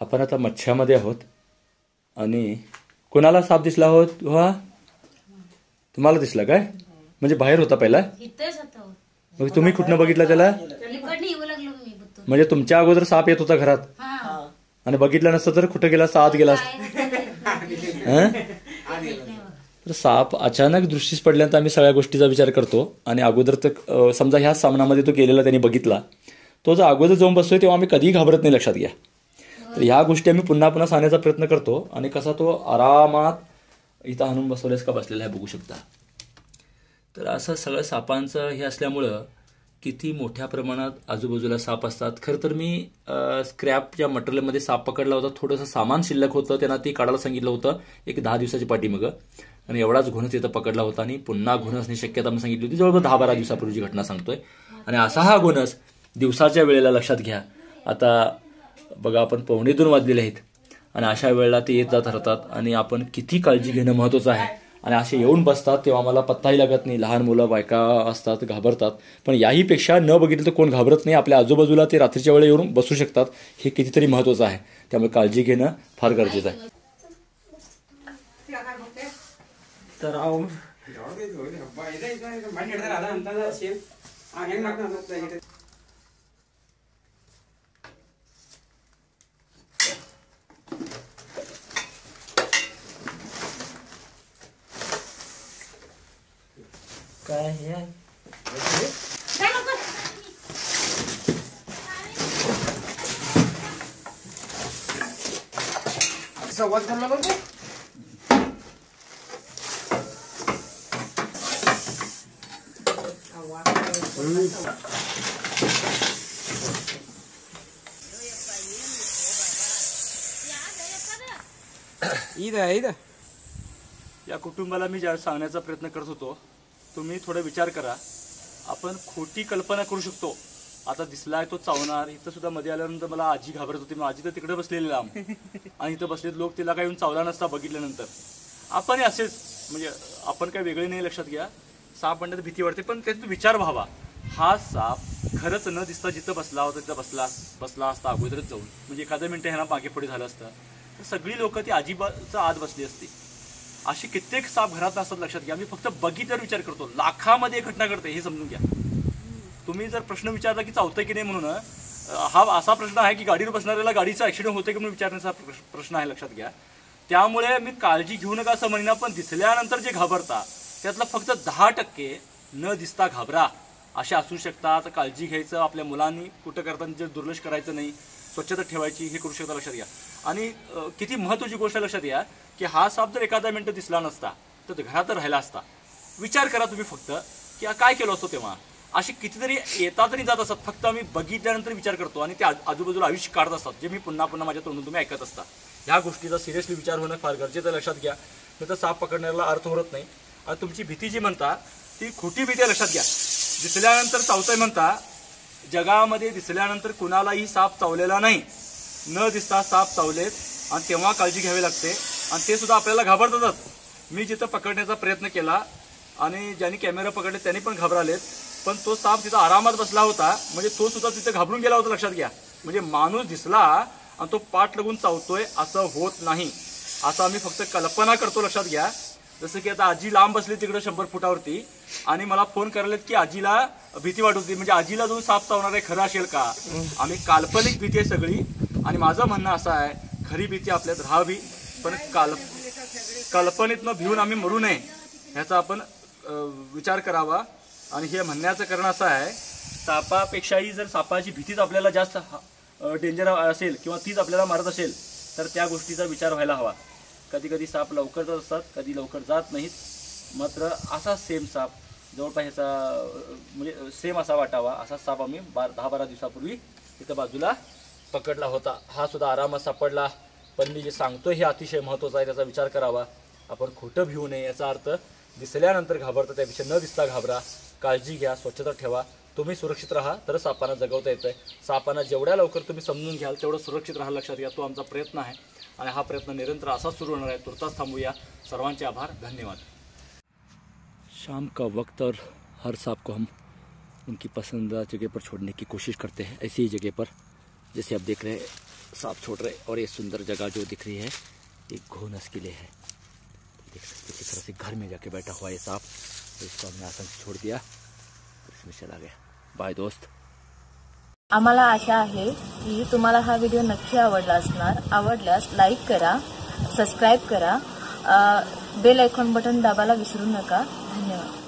आपण आता मच्छ्यामध्ये आहोत. आणि कोणाला साप दिसला आहोत हा? तुम्हाला दिसला काय? म्हणजे बाहेर होता पहिला? हो. मग तुम्ही कुठनं बघितलं त्याला? म्हणजे तुमच्या अगोदर साप येत होता घरात? हा. आणि बघितलं नसतं तर कुठं गेला? आत गेला हं? तर साप अचानक दृष्टीस पडल्यानंतर आम्ही सगळ्या गोष्टीचा विचार करतो. आणि अगोदर तर समजा ह्या सामनामध्ये तो गेलेला त्यांनी बघितला. तो जर अगोदर जाऊन बसतोय तेव्हा आम्ही कधीही घाबरत नाही लक्षात घ्या. तर ह्या गोष्टी आम्ही पुन्हा पुन्हा सांगण्याचा प्रयत्न करतो. आणि कसा तो आरामात इथं आणून बसवल्यास का बसलेला आहे बघू शकता. तर असं सगळं सापांचं हे असल्यामुळं किती मोठ्या प्रमाणात आजूबाजूला साप असतात. खरं तर मी स्क्रॅपच्या मटेरियलमध्ये साप पकडला होता थोडंसं सामान शिल्लक होतं त्यांना ते काढायला सांगितलं होतं एक दहा दिवसाची पाठीमागं. आणि एवढाच घुणच इथं पकडला होता आणि पुन्हा घुणस असण्याची शक्यता मी सांगितली होती जवळपास दहा बारा दिवसापूर्वीची घटना सांगतोय. आणि असा हा घुणस दिवसाच्या वेळेला लक्षात घ्या. आता बघा आपण पावणे दोन वाजलेले आहेत. आणि अशा वेळेला ते येत जात राहतात आणि आपण किती काळजी घेणं महत्वाचं आहे. आणि असे येऊन बसतात तेव्हा मला पत्ताही लागत नाही. लहान मुलं बायका असतात घाबरतात. पण याहीपेक्षा न बघितलं तर कोण घाबरत नाही. आपल्या आजूबाजूला ते रात्रीच्या वेळेला येऊन बसू शकतात. हे कितीतरी महत्वाचं आहे. त्यामुळे काळजी घेणं फार गरजेचं आहे. तर काय हे? आहे? संवाद करला बरं इथं आहे इथं. या कुटुंबाला मी ज्या सांगण्याचा प्रयत्न करत होतो तुम्ही थोडा विचार करा. आपण खोटी कल्पना करू शकतो. आता दिसलाय तो चावणार इथं सुद्धा मध्ये आल्यानंतर मला आजी घाबरत होती मग आजी तर तिकडे बसलेली लांब. आणि इथं बसलेत लोक तिला काय येऊन चावला नसता बघितल्यानंतर. आपण असेच म्हणजे आपण काय वेगळे नाही लक्षात घ्या. साप म्हणण्यात भीती वाटते पण त्याचा विचार व्हावा. हा साप खरंच न दिसता जिथं बसला होता तिथं बसला बसला असता अगोदरच जाऊन. म्हणजे एखाद्या मिनटं ह्यांना मागे पुढे झालं असतं. तर सगळी लोक ती आजीबाच्या आत बसली असती. अशी कित्येक साप घरात असतात लक्षात घ्या. मी फक्त बघितल्यावर विचार करतो. लाखामध्ये एक घटना घडते हे समजून घ्या. तुम्ही जर प्रश्न विचारला की चावतंय की नाही म्हणून हा असा प्रश्न आहे की गाडीवर बसणाऱ्याला गाडीचा ऍक्सिडेंट होते की म्हणून विचारण्याचा प्रश्न आहे लक्षात घ्या. त्यामुळे मी काळजी घेऊ नका असं म्हणणार पण दिसल्यानंतर जे घाबरता त्यातलं फक्त दहा टक्के न दिसता घाबरा. असे असू शकतात. काळजी घ्यायचं आपल्या मुलांनी. कुठं करताना जे दुर्लक्ष करायचं नाही स्वच्छता ठेवायची हे करू शकता लक्षात घ्या. आणि किती महत्वाची गोष्ट लक्षात घ्या की हा साप जर एखादा मिनटं दिसला नसता तर घरात राहिला असता. विचार करा तुम्ही फक्त की काय केलं असतो तेव्हा? असे कितीतरी येतात आणि जात असतात. फक्त आम्ही बघितल्यानंतर विचार करतो आणि ते आजूबाजूला आयुष्य काढत असतात जे मी पुन्हा पुन्हा माझ्या तोंडून तुम्ही ऐकत असता. ह्या गोष्टीचा सिरियसली विचार होणं फार गरजेचं लक्षात घ्या. नाही तर साप पकडण्याला अर्थ होत नाही. आणि तुमची भीती जी म्हणता ती खोटी भीती लक्षात घ्या. दिसल्यानंतर चावतंय म्हणता जगामध्ये दिसल्यानंतर कुणालाही साप चावलेला नाही. न दिसता साप चावलेत आणि तेव्हा काळजी घ्यावी लागते. आणि ते सुद्धा आपल्याला घाबरतातच. मी जिथं पकडण्याचा प्रयत्न केला आणि ज्यांनी कॅमेरा पकडले त्यांनी पण घाबरालेत. पण तो साप तिथं आरामात बसला होता. म्हणजे तो सुद्धा तिथं घाबरून गेला होता लक्षात घ्या. म्हणजे माणूस दिसला आणि तो पाठ लागून चावतोय असं होत नाही. असं आम्ही फक्त कल्पना करतो लक्षात घ्या. जसं की आता आजी लांब बसली तिकडे शंभर फुटावरती. आणि मला फोन करायलेत की आजीला भीती वाटत होती. म्हणजे आजीला जो साप चावणार आहे खरं असेल का? आम्ही काल्पनिक भीती आहे सगळी. आणि माझं म्हणणं असं आहे खरी भीती आपल्यात राहावी पण काल्प कल्पनेतनं भिवून आम्ही मरू नये ह्याचा आपण विचार करावा. आणि हे म्हणण्याचं कारण असं आहे सापापेक्षाही जर सापाची भीतीच आपल्याला जास्त डेंजर असेल किंवा तीच आपल्याला मारत असेल तर त्या गोष्टीचा विचार व्हायला हवा. कधी कधी साप लवकर जात असतात कधी लवकर जात नाहीत. मात्र असा सेम साप जवळपास ह्याचा म्हणजे सेम असा वाटावा असा साप आम्ही बार दहा बारा दिवसापूर्वी इथं बाजूला पकडला होता. हा सुद्धा आरामात सापडला. पण मी जे सांगतो हे अतिशय महत्त्वाचं आहे त्याचा विचार करावा. आपण खोटं भिवू नये याचा अर्थ दिसल्यानंतर घाबरता त्यापेक्षा न दिसता घाबरा. काळजी घ्या स्वच्छता ठेवा. तुम्ही सुरक्षित राहा तर सापांना जगवता येतं आहे सापांना जेवढ्या लवकर तुम्ही समजून घ्याल तेवढं सुरक्षित राहा लक्षात घ्या. तो आमचा प्रयत्न आहे आणि हा प्रयत्न निरंतर असाच सुरू होणार आहे. तुर्तास थांबूया. सर्वांचे आभार. धन्यवाद. शाम का वक्त और हर सांप को हम उनकी पसंदीदा जगह पर छोड़ने की कोशिश करते हैं ऐसी ही जगह पर। जैसे आप देख रहे हैं, सांप छोड़ रहे और ये सुंदर जगह जो दिख रही है एक घोनस किले है। देख सकते किस तरह से घर में जाके बैठा हुआ है ये सांप। तो इसको हमने आसन छोड़ दिया इसमें चला गया। बाय दोस्त। आम्हाला आशा आहे की तुम्हाला हा व्हिडिओ नक्की आवडला असणार. लाईक करा सबस्क्राईब करा. बेल आयकॉन बटन दाबायला विसरू नका. धन्यवाद.